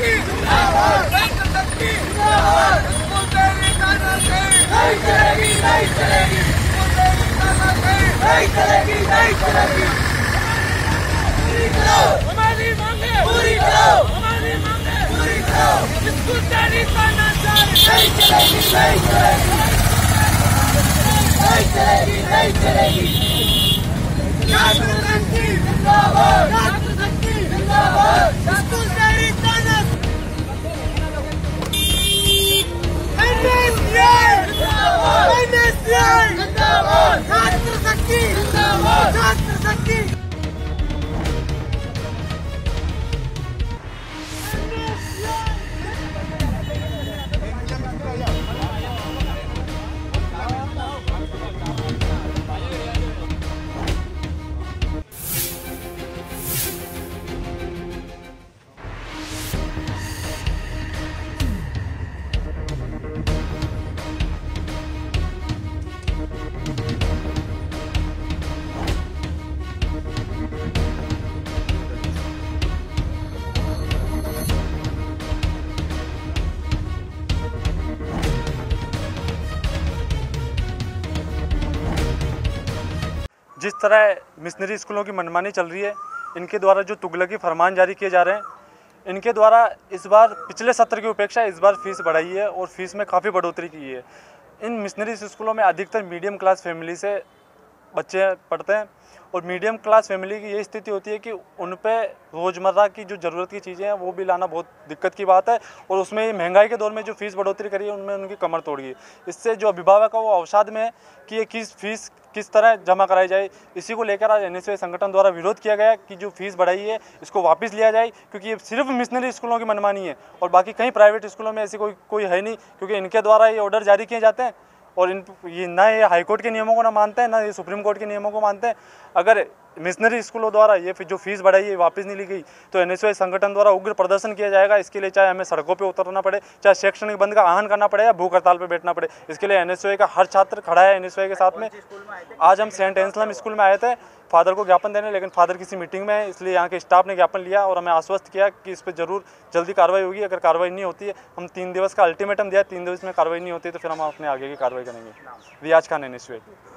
शक्ति शक्ति नहीं चलेगी नहीं चलेगी नहीं चलेगी नहीं चलेगी पूरी करो हमारी मांगे पूरी करो हमारी मांगे पूरी करो इसको तेरी ताना नहीं चलेगी नहीं चलेगी नहीं चलेगी नहीं चलेगी जिस तरह मिशनरी स्कूलों की मनमानी चल रही है, इनके द्वारा जो तुगलकी फरमान जारी किए जा रहे हैं, इनके द्वारा इस बार पिछले सत्र की उपेक्षा इस बार फ़ीस बढ़ाई है और फ़ीस में काफ़ी बढ़ोतरी की है। इन मिशनरी स्कूलों में अधिकतर मीडियम क्लास फैमिली से बच्चे पढ़ते हैं और मीडियम क्लास फैमिली की ये स्थिति होती है कि उन पर रोज़मर्रा की जो ज़रूरत की चीज़ें हैं, वो भी लाना बहुत दिक्कत की बात है और उसमें ये महँगाई के दौर में जो फ़ीस बढ़ोतरी करी है, उनमें उनकी कमर तोड़ गई। इससे जो अभिभावक है, वो अवसाद में है कि ये किस फ़ीस किस तरह जमा कराई जाए। इसी को लेकर आज एन संगठन द्वारा विरोध किया गया कि जो फ़ीस बढ़ाई है, इसको वापस लिया जाए, क्योंकि ये सिर्फ़ मिशनरी स्कूलों की मनमानी है और बाकी कहीं प्राइवेट स्कूलों में ऐसी कोई कोई है नहीं, क्योंकि इनके द्वारा ये ऑर्डर जारी किए जाते हैं। और इन ये ना ये हाई कोर्ट के नियमों को ना मानते हैं, ना ये सुप्रीम कोर्ट के नियमों को मानते हैं। अगर मिशनरी स्कूलों द्वारा ये फिर जो फ़ीस बढ़ाई है वापस नहीं ली गई तो एन संगठन द्वारा उग्र प्रदर्शन किया जाएगा। इसके लिए चाहे हमें सड़कों पर उतरना पड़े चाहे शैक्षणिक बंद का आह्वान करना पड़े या भूख हड़ताल पर बैठना पड़े इसके लिए एन का हर छात्र खड़ा है एन के साथ में। आज हम सेंट एंसलम स्कूल में आए थे। फादर को ज्ञापन देने लेकिन फादर किसी मीटिंग में है इसलिए यहाँ के स्टाफ ने ज्ञापन लिया और हमें आश्वस्त किया कि इस पर ज़रूर जल्दी कार्रवाई होगी। अगर कार्रवाई नहीं होती है हम तीन दिवस का अल्टीमेटम दिया तीन दिवस में कार्रवाई नहीं होती तो फिर हम अपने आगे की कार्रवाई करेंगे। रियाज खान एनएसयूआई